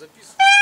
записываю.